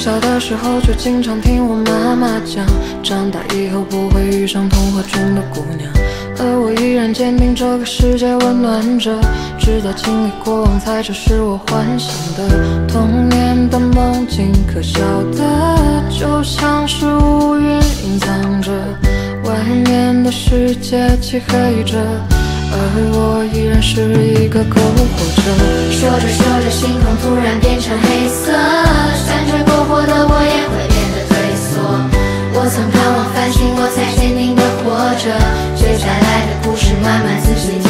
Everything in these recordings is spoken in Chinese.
小的时候就经常听我妈妈讲，长大以后不会遇上童话中的姑娘，而我依然坚定这个世界温暖着，直到经历过往才知是我幻想的童年的梦境，可笑的就像是乌云隐藏着，外面的世界漆黑着，而我依然是一个篝火者。说着说着，星空突然变成黑色，我才坚定的活着。接下来的故事，慢慢仔细听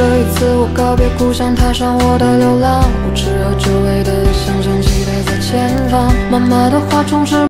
这一次我告别故乡，踏上我的流浪，无知和久违的想象期待在前方。妈妈的话充斥。